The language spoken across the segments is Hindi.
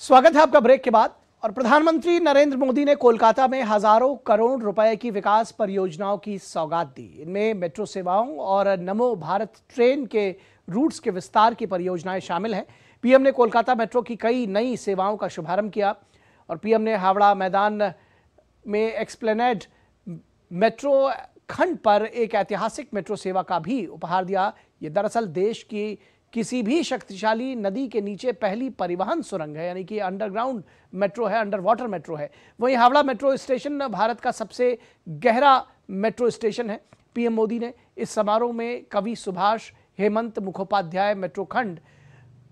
स्वागत है आपका ब्रेक के बाद। और प्रधानमंत्री नरेंद्र मोदी ने कोलकाता में हज़ारों करोड़ रुपए की विकास परियोजनाओं की सौगात दी। इनमें मेट्रो सेवाओं और नमो भारत ट्रेन के रूट्स के विस्तार की परियोजनाएँ शामिल हैं। पीएम ने कोलकाता मेट्रो की कई नई सेवाओं का शुभारंभ किया और पीएम ने हावड़ा मैदान में एक्सप्लेनेड मेट्रो खंड पर एक ऐतिहासिक मेट्रो सेवा का भी उपहार दिया। ये दरअसल देश की किसी भी शक्तिशाली नदी के नीचे पहली परिवहन सुरंग है, यानी कि अंडरग्राउंड मेट्रो है अंडर वाटर मेट्रो है। वहीं हावड़ा मेट्रो स्टेशन भारत का सबसे गहरा मेट्रो स्टेशन है। पीएम मोदी ने इस समारोह में कवि सुभाष हेमंत मुखोपाध्याय मेट्रो खंड,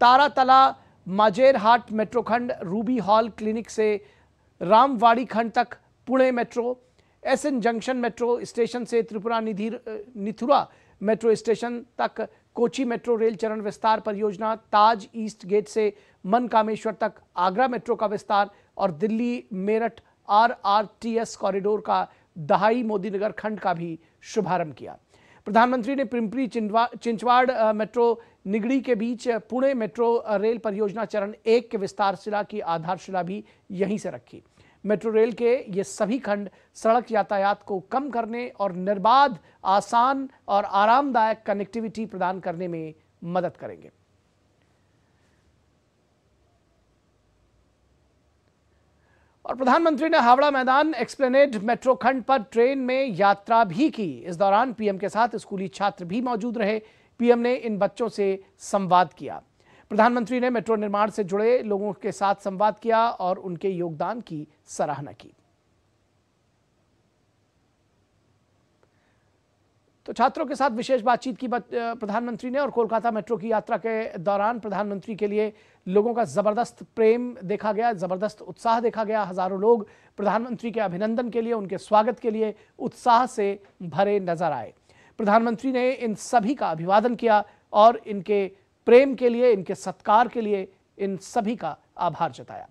तारातला माजेरहाट मेट्रो खंड, रूबी हॉल क्लिनिक से रामवाड़ी खंड तक Pune metro, S N junction metro station से त्रिपुरा निधि, निथुरा मेट्रो स्टेशन तक कोची मेट्रो रेल चरण विस्तार परियोजना ताज ईस्ट गेट से मन कामेश्वर तक आगरा मेट्रो का विस्तार और Delhi Meerut R R T S corridor का दहाई मोदीनगर खंड का भी शुभारंभ किया। प्रधानमंत्री ने पिंपरी चिंचवाड़ मेट्रो निगड़ी के बीच पुणे मेट्रो रेल परियोजना चरण एक के विस्तार शिला की आधारशिला भी यहीं से रखी। मेट्रो रेल के ये सभी खंड सड़क यातायात को कम करने और निर्बाध, आसान और आरामदायक कनेक्टिविटी प्रदान करने में मदद करेंगे। और प्रधानमंत्री ने हावड़ा मैदान एक्सप्लेनेड मेट्रो खंड पर ट्रेन में यात्रा भी की। इस दौरान पीएम के साथ स्कूली छात्र भी मौजूद रहे। पीएम ने इन बच्चों से संवाद किया। प्रधानमंत्री ने मेट्रो निर्माण से जुड़े लोगों के साथ संवाद किया और उनके योगदान की सराहना की। तो छात्रों के साथ विशेष बातचीत की प्रधानमंत्री ने और कोलकाता मेट्रो की यात्रा के दौरान प्रधानमंत्री के लिए लोगों का ज़बरदस्त प्रेम देखा गया, ज़बरदस्त उत्साह देखा गया। हज़ारों लोग प्रधानमंत्री के अभिनंदन के लिए, उनके स्वागत के लिए उत्साह से भरे नज़र आए। प्रधानमंत्री ने इन सभी का अभिवादन किया और इनके प्रेम के लिए इनके सत्कार के लिए इन सभी का आभार जताया।